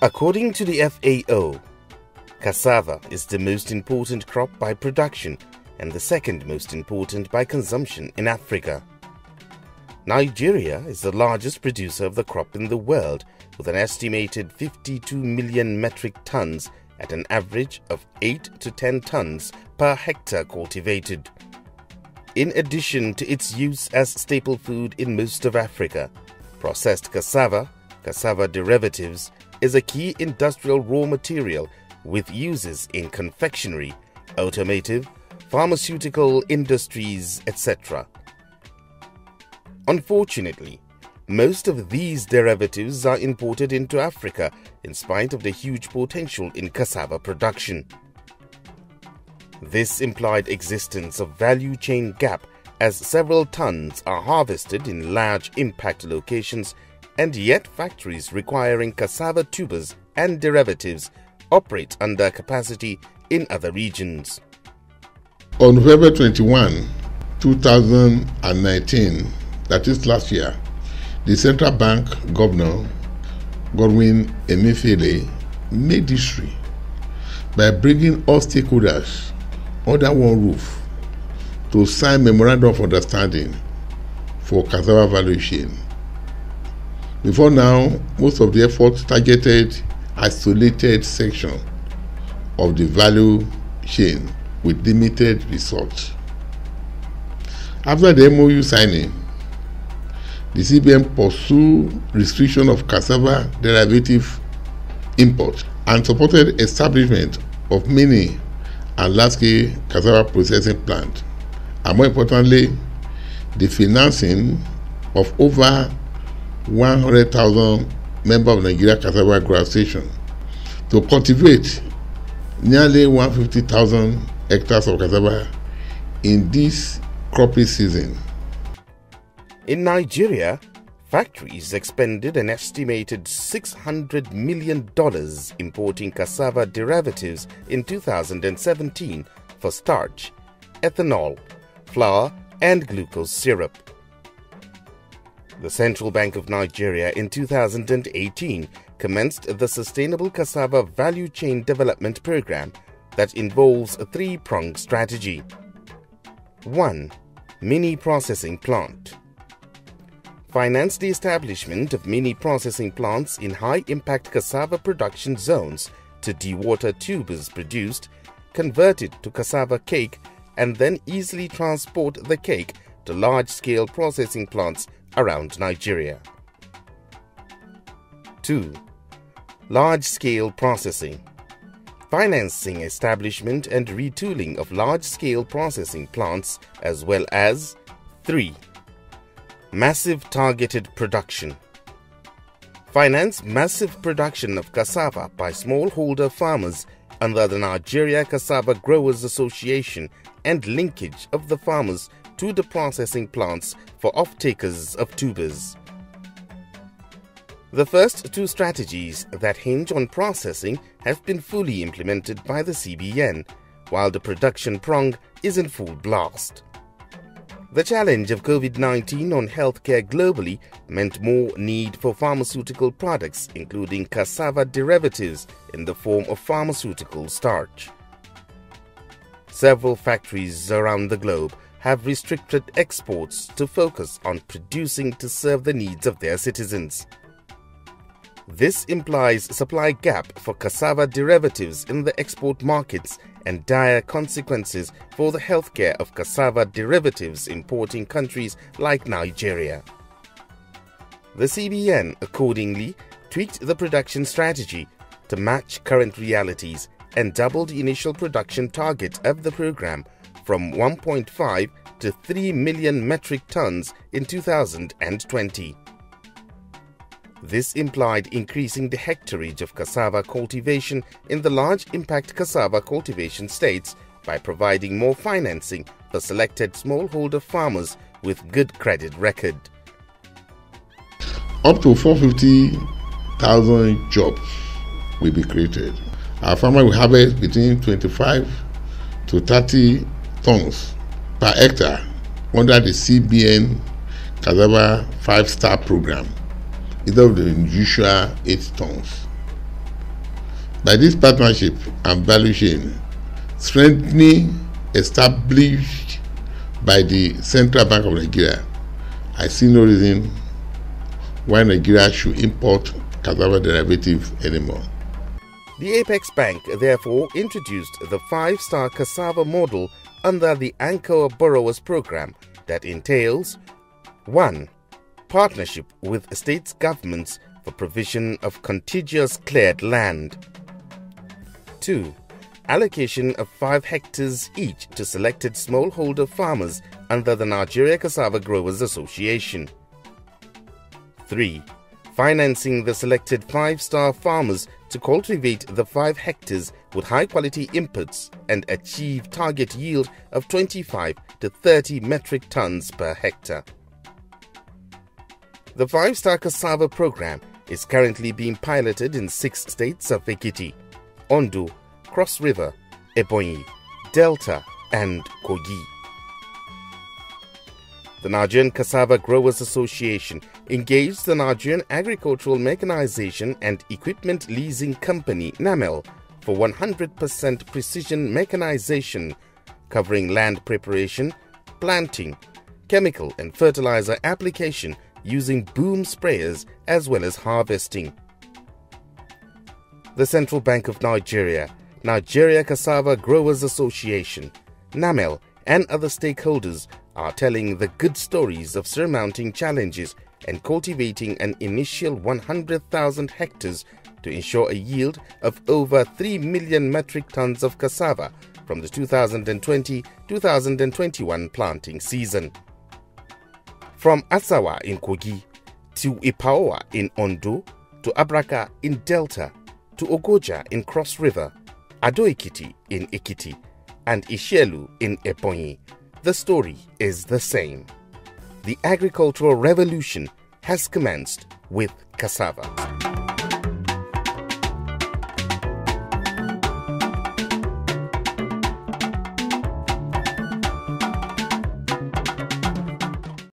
According to the FAO, cassava is the most important crop by production and the second most important by consumption in Africa. Nigeria is the largest producer of the crop in the world with an estimated 52 million metric tons at an average of 8 to 10 tons per hectare cultivated. In addition to its use as staple food in most of Africa, processed cassava, cassava derivatives, is a key industrial raw material with uses in confectionery, automotive, pharmaceutical industries, etc. Unfortunately, most of these derivatives are imported into Africa in spite of the huge potential in cassava production. This implied existence of value chain gap as several tons are harvested in large impact locations and yet factories requiring cassava tubers and derivatives operate under capacity in other regions. On November 21, 2019, that is last year, the central bank governor, Godwin Emefiele, made history by bringing all stakeholders under one roof to sign memorandum of understanding for cassava value chain. Before now, most of the efforts targeted isolated section of the value chain with limited results. After the MOU signing, the CBN pursued restriction of cassava derivative import and supported establishment of mini and large-scale cassava processing plant, and more importantly, the financing of over 100,000 members of Nigeria Cassava Growers Association to cultivate nearly 150,000 hectares of cassava in this cropping season. In Nigeria, factories expended an estimated $600 million importing cassava derivatives in 2017 for starch, ethanol, flour, and glucose syrup. The Central Bank of Nigeria in 2018 commenced the Sustainable Cassava Value Chain Development Program that involves a three-pronged strategy. 1. Mini processing plant. Finance the establishment of mini processing plants in high-impact cassava production zones to dewater tubers produced, convert it to cassava cake, and then easily transport the cake to large-scale processing plants around Nigeria. 2. Large-scale processing Financing establishment and retooling of large-scale processing plants as well as 3. Massive targeted production Finance massive production of cassava by smallholder farmers under the Nigeria Cassava Growers Association and linkage of the farmers to the processing plants for off-takers of tubers. The first two strategies that hinge on processing have been fully implemented by the CBN, while the production prong is in full blast. The challenge of COVID-19 on healthcare globally meant more need for pharmaceutical products including cassava derivatives in the form of pharmaceutical starch. Several factories around the globe have restricted exports to focus on producing to serve the needs of their citizens. This implies supply gap for cassava derivatives in the export markets and dire consequences for the healthcare of cassava derivatives importing countries like Nigeria. The CBN accordingly tweaked the production strategy to match current realities and doubled the initial production target of the program from 1.5 to 3 million metric tons in 2020. This implied increasing the hectareage of cassava cultivation in the large impact cassava cultivation states by providing more financing for selected smallholder farmers with good credit record. Up to 450,000 jobs will be created. Our farmer will harvest between 25 to 30 tons per hectare under the CBN Cassava 5 Star Program instead of the usual 8 tons. By this partnership and value chain, strengthening established by the Central Bank of Nigeria, I see no reason why Nigeria should import cassava derivative anymore. The Apex Bank therefore introduced the five star cassava model under the Anchor Borrowers Program that entails 1. Partnership with states governments for provision of contiguous cleared land. 2. Allocation of 5 hectares each to selected smallholder farmers under the Nigeria Cassava Growers Association. 3. Financing the selected 5-star farmers to cultivate the 5 hectares with high-quality inputs and achieve target yield of 25 to 30 metric tons per hectare. The 5-star cassava program is currently being piloted in six states of Ekiti, Ondo, Cross River, Ebonyi, Delta, and Kogi. The Nigerian Cassava Growers Association engaged the Nigerian Agricultural Mechanization and Equipment Leasing Company NAMEL for 100% precision mechanization covering land preparation, planting, chemical and fertilizer application using boom sprayers as well as harvesting. The Central Bank of Nigeria, Nigeria Cassava Growers Association, NAMEL, and other stakeholders are telling the good stories of surmounting challenges and cultivating an initial 100,000 hectares to ensure a yield of over 3 million metric tons of cassava from the 2020-2021 planting season. From Asawa in Kogi to Ipaoa in Ondo to Abraka in Delta to Ogoja in Cross River, Ado-Ekiti in Ekiti, and Ishielu in Ebonyi, the story is the same. The agricultural revolution has commenced with cassava.